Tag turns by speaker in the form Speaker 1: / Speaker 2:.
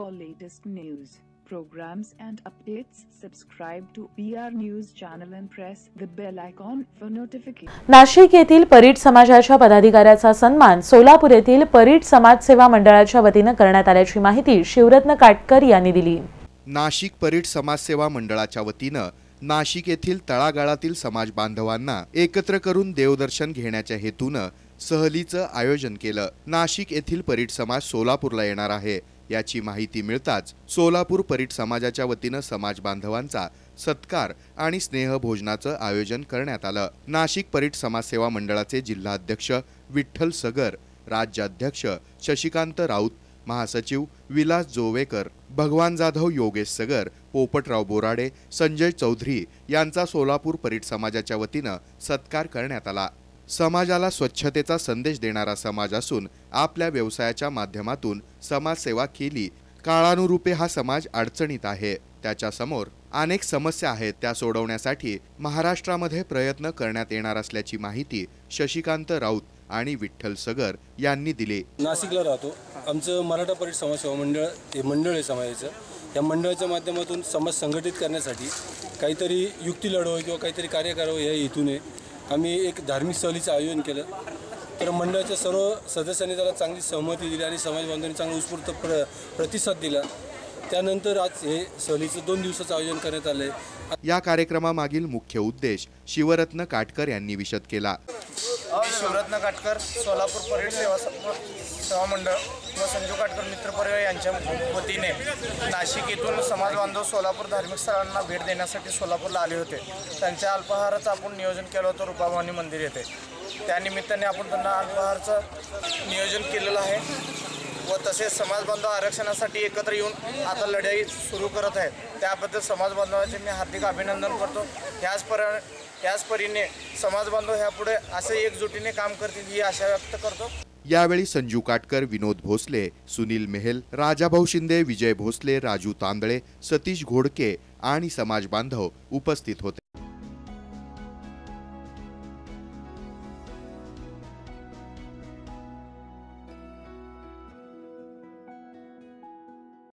Speaker 1: For latest news, programs, and updates, subscribe to PR News channel and press the bell icon for notification.
Speaker 2: Nashik येथील परीट समाजाच्या पदाधिकाऱ्याचा सन्मान सोलापूर येथील परीट समाजसेवा मंडळाच्या वतीनं करण्यात आल्याची माहिती शिवरत्न काटकर यांनी दिली.
Speaker 3: नाशिक परीट समाजसेवा मंडळाच्या वतीनं नाशिक येथील तळागाळातील समाज बांधवांना एकत्र करून देवदर्शन घेण्याच्या हेतूनं सहलीचं आयोजन केलं. नाशिक येथील परीट समाज सोलापूरला येणार आहे. याची माहिती मिळताच सोलापूर परीट समाजाच्या वतीनं समाज बांधवांचा सत्कार आणि स्नेहभोजनाचं आयोजन करण्यात आलं. नाशिक परीट समाजसेवा मंडळाचे जिल्हाध्यक्ष विठ्ठल सगर राज्याध्यक्ष शशिकांत राऊत महासचिव विलास जोवेकर भगवान जाधव योगेश सगर पोपटराव बोराडे संजय चौधरी यांचा सोलापूर परीट समाजाच्या वतीनं सत्कार करण्यात आला. समाजाला स्वच्छतेचा संदेश देणारा समाज असून आपल्या व्यवसायाच्या माध्यमातून समाजसेवा केली. काळानुरूपे हा समाज अडचणीत आहे. त्याच्यासमोर अनेक समस्या आहेत त्या सोडवण्यासाठी महाराष्ट्रामध्ये प्रयत्न करण्यात येणार असल्याची माहिती शशिकांत राऊत आणि विठ्ठल सगर यांनी दिली.
Speaker 4: नाशिकला राहतो. आमचं मराठा परिषद समाजसेवा मंडळ हे मंडळ आहे समाजाचं. या मंडळाच्या माध्यमातून समाज संघटित करण्यासाठी काहीतरी युक्ती लढवावी किंवा काहीतरी कार्य करावं हो या हेतूने आम्ही एक धार्मिक सहलीचं आयोजन केलं. तर मंडळाच्या सर्व सदस्यांनी त्याला चांगली सहमती दिली आणि समाज बांधवांनी चांगला उत्स्फूर्त प्र प्रतिसाद दिला. त्यानंतर आज हे सहलीचं दोन दिवसाचं आयोजन करण्यात आलं आहे
Speaker 3: या कार्यक्रमामागील मुख्य उद्देश शिवरत्न काटकर यांनी विशद केला.
Speaker 5: मी शिवरत्न काटकर सोलापूर परेड सेवा सेवा मंडळ व संजू काटकर मित्र परिवार यांच्या वतीने नाशिक येथून समाज बांधव सोलापूर धार्मिक स्थळांना भेट देण्यासाठी सोलापूरला आले होते. त्यांच्या अल्पाहाराचं आपण नियोजन केलं होतं रुपाभवानी मंदिर येथे. त्यानिमित्ताने आपण त्यांना अल्पाहारचं नियोजन केलेलं आहे. व तसेच समाज बांधव आरक्षणासाठी एकत्र येऊन आता लढाई सुरू करत आहेत. त्याबद्दल समाज बांधवाचे मी हार्दिक अभिनंदन करतो. याच पर याच परीने समाज बांधव ह्यापुढे असे एकजुटीने काम करतील ही आशा व्यक्त करतो.
Speaker 3: यावेळी संजू काटकर विनोद भोसले सुनील मेहल राजाभाऊ शिंदे विजय भोसले राजू तांदळे सतीश घोडके आणि समाज बांधव उपस्थित होते.